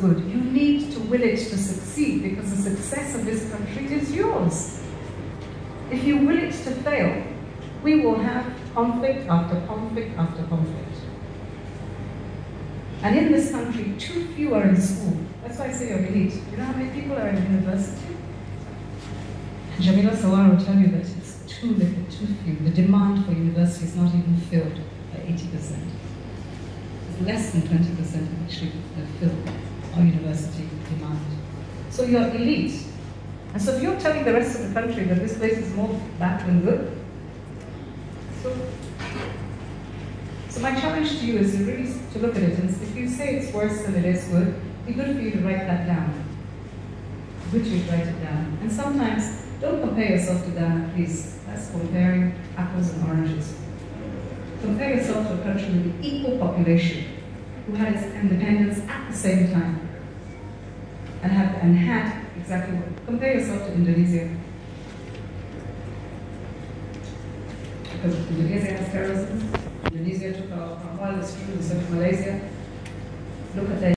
good. You need to will it to succeed because the success of this country is yours. If you will it to fail, we will have conflict after conflict after conflict. And in this country, too few are in school. That's why I say you're elite. You know how many people are in university? And Jamila Sawar will tell you that it's too little, too few. The demand for university is not even filled by 80%. It's less than 20% actually that our university demand. So you're elite. And so if you're telling the rest of the country that this place is more bad than good, so, so my challenge to you is to really to look at it and if you say it's worse than it is good, be good for you to write that down. Good you write it down. And sometimes don't compare yourself to that, please. That's comparing apples and oranges. Compare yourself to a country with equal population who had its independence at the same time and have and had exactly what compare yourself to Indonesia. Because Indonesia has terrorism, Indonesia took our, our oil stream, so Malaysia. Look at that.